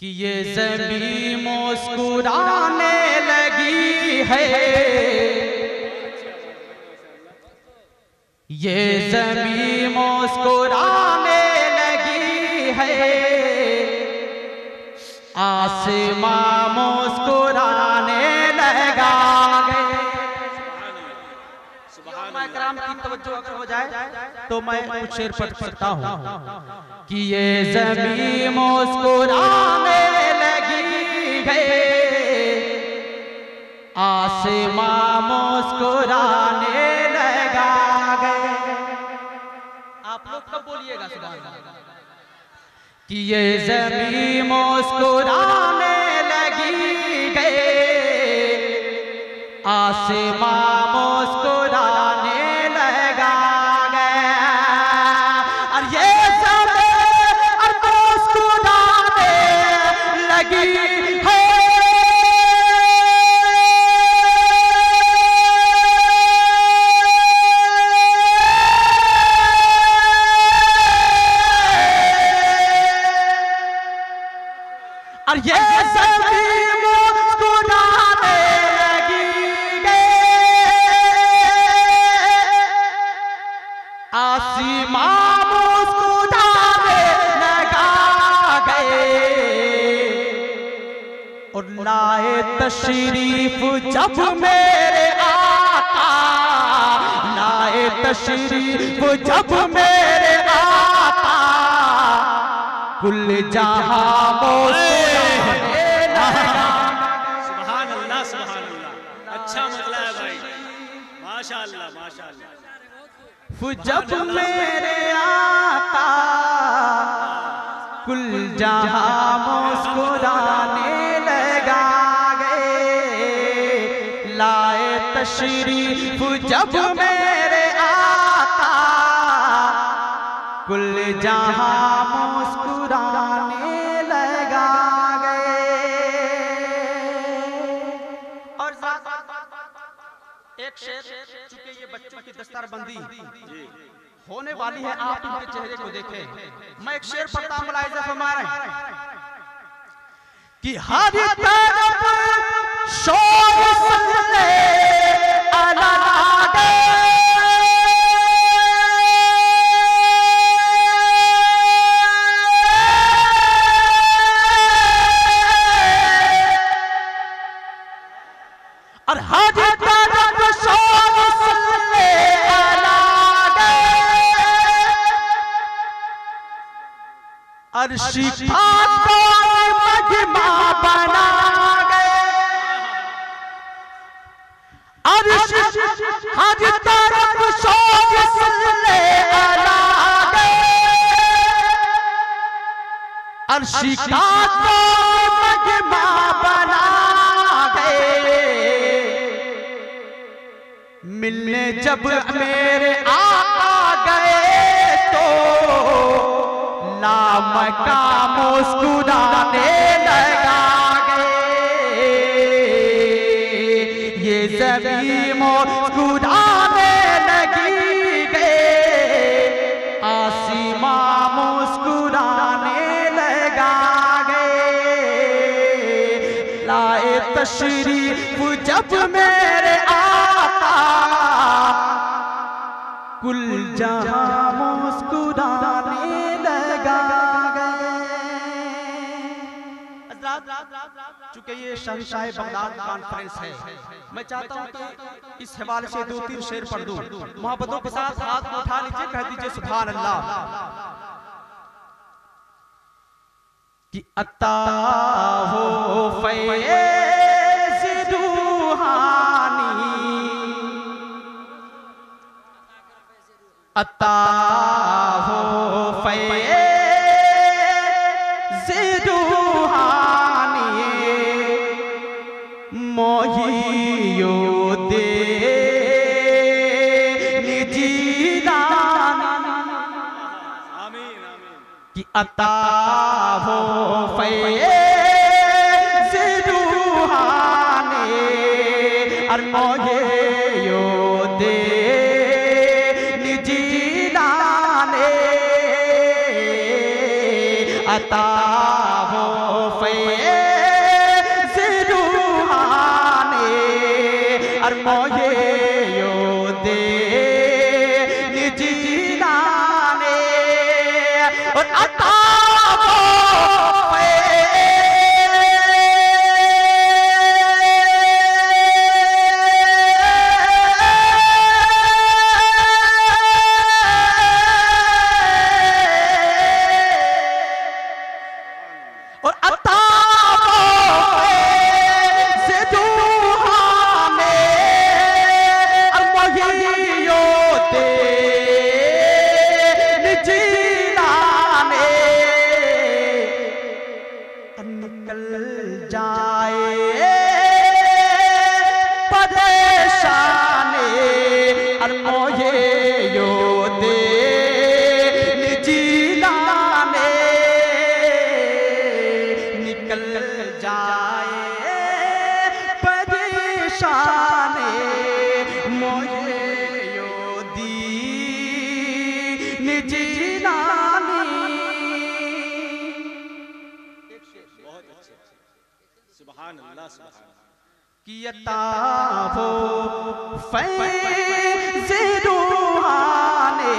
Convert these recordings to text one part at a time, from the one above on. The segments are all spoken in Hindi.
कि ये जमी मुस्कुराने लगी है। ये जमी मुस्कुराने लगी है। आसमां मुस्कुराने तवज्जो अगर हो जाए तो मैं कुछ शेर पढ़ सकता हूँ। कि ये जमी मुस्कुराने लगी है। आसमां मुस्कुराने लगा गए आप लोग कब बोलिएगा सुबह कि ये जमी मुस्कुराने लगी गए आसमां तशरीफ़ जब मेरे आका लाए तशरीफ़ जब मेरे आका कुल जहाँ मुस्कुराने लगा सुभान अल्लाह सुभान अल्लाह अच्छा है भाई माशाअल्लाह जब मेरे आका कुल जहाँ मुस्कुराने तशरीफ़ जब मेरे आता। कुल जहाँ मुस्कुराने लगा गए। और एक शेर, चूँकि ये बच्चों की दस्तारबंदी होने वाली है, आप इनके चेहरे को देखें। मैं एक शेर पढ़ता हूँ मुलाहिजा फरमा रहे कि हर तरफ़ शोर अला अर्शी महिमा बना गए। अर्श हर तरफ़ शोर सल्ले अर्शी का महिमा बना गए। मिलने जब मेरे आका नाम का मुस्कुराने लगा गे ये सभी मुस्कुराने लगी गए आसीमा मुस्कुराने लगा गए लाए तशरीफ़ जब मेरे आका कुल जहाँ मुस्कुराने लगा चूँकि ये शहशाह बगदाद कॉन्फ्रेंस है, मैं चाहता हूँ कि इस हवाले से दो तीन शेर पढ़ दूँ। मोहब्बतों के साथ हाथ उठा लीजिए, कह दीजिए सुभान अल्लाह कि अता हो फैज़ रूहानी अता अता फैज़ रूहानी और मोहे यो दे निजीदाने अता सुभान अल्लाह सुभान। कियता हो फैज रूहाने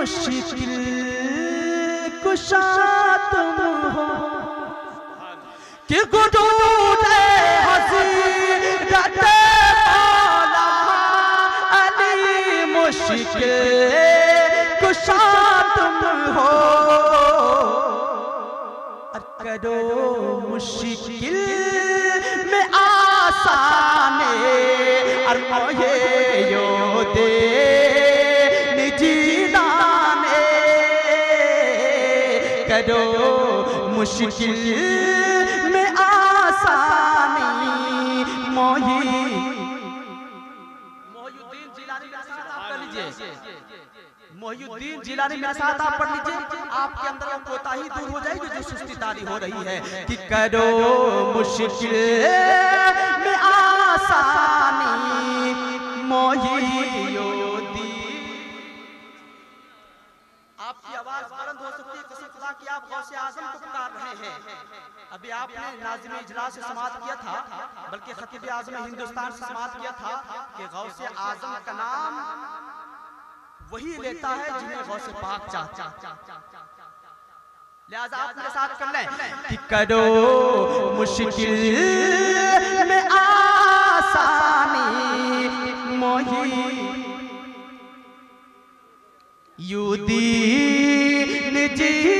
मुश्किल कुशा तुम हो कि मुश्किल कुशा हो करो मुश्किल में आसाने, और मोहे यो दे। मुश्किल में आसानी। मोही। मोहुद्दीन जिलानी मेरे साथ आप पढ़ लीजिए। आपके अंदर कोताही दूर हो जाएगी जो सुस्ती तारी हो रही है कि करो मुश्किल में आसानी। मोहियोदी की आप गौसे आज़म को पुकार रहे हैं। अभी आपने नाजिम इजलास से समाप्त किया था, बल्कि खतीब आज़म हिंदुस्तान से समाप्त किया था कि गौसे आज़म का नाम वही लेता है जिन्हें गौसे पाक चाहता लिहाजा आप मेरे साथ कर लें कि करो मुश्किल में आसानी मोही। युदीन जिलानी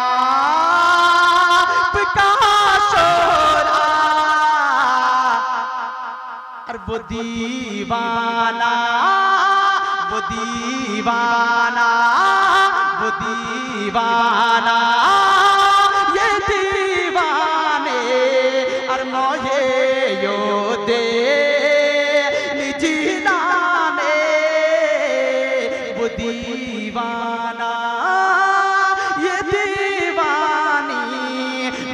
दीवाना, वो दीवाना वो दीवाना। ये दीवाने और मोहे यो दे निजी नाने, वो दीवाना। ये दीवानी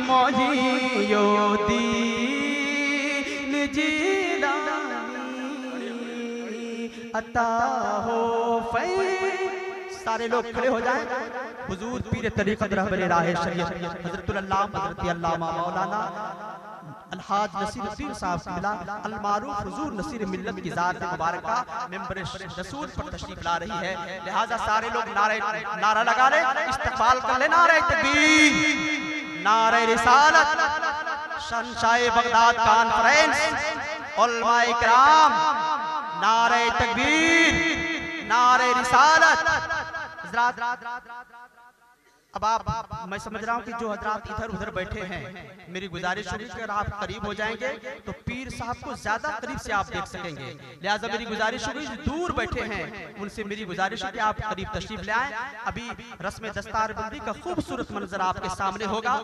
मोहियो दीन जीलानी अता हो सारे लोग खड़े हो जाएँ। हुजूर पीर तरीक़त रहबर राह शरीयत। अल्लाह, हज़रत अल्लामा मौलाना अलहाज नसीर उद्दीन साहब किबला अलमारूफ हुजूर नसीर मिल्लत की जात मुबारक मेंबर रसूल पर तशरीफ़ ला रही है। लिहाजा सारे लोग नारे नारा लगा रहे इस्तकबाल कर ले नारे तकबीर। नारे रिसालत। शनशाह बगदाद कॉन्फ्रेंस उलमा इकराम नारे तकबीर, नारे रिसालत। अब आप, मैं समझ रहा हूँ कि जो हजरात इधर उधर बैठे हैं, मेरी गुजारिश होगी अगर आप करीब हो जाएँगे तो पीर साहब को ज़्यादा करीब से आप देख सकेंगे। लिहाजा मेरी गुजारिश होगी जो दूर बैठे हैं, उनसे मेरी गुजारिश है कि आप करीब तशरीफ़ ले आए। अभी रस्म दस्तार बंदी का खूबसूरत मंजर आपके सामने होगा।